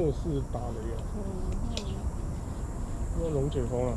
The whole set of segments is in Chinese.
正式打雷啊，嗯，要龙卷风了。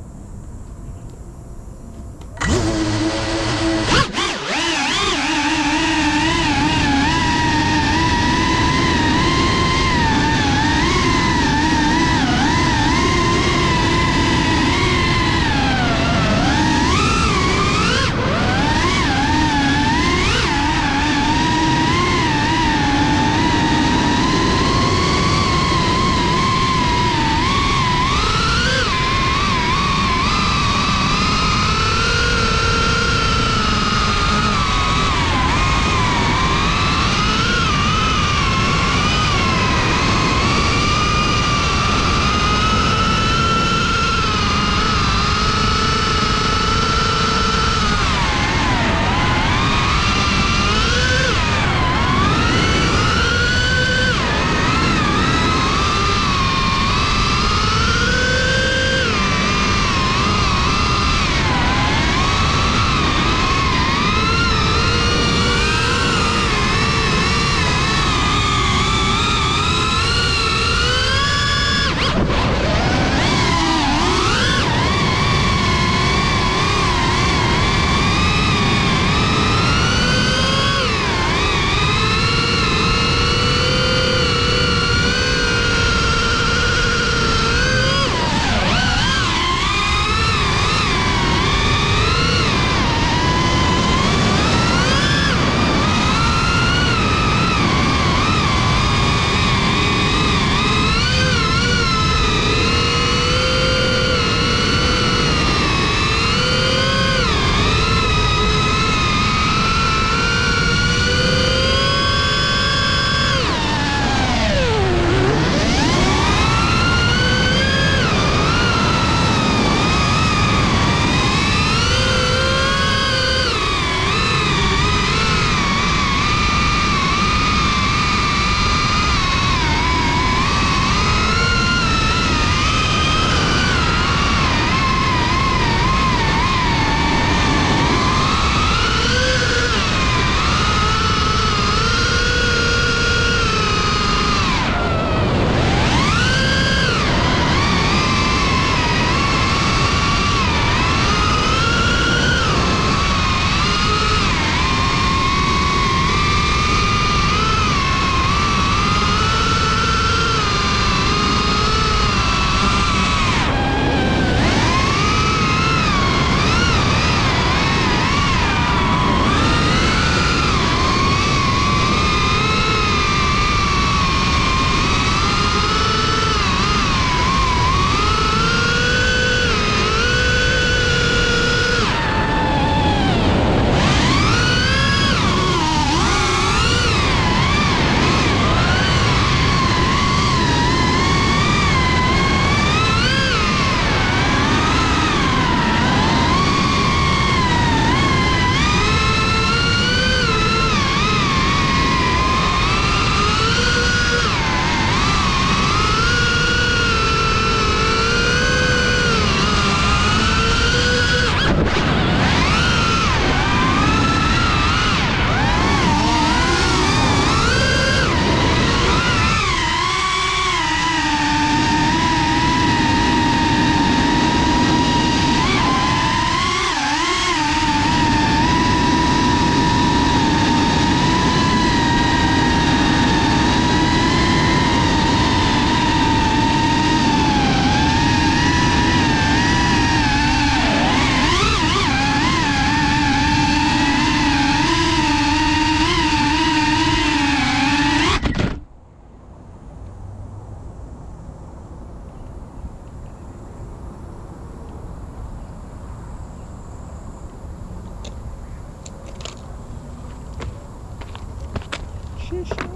Tschüss.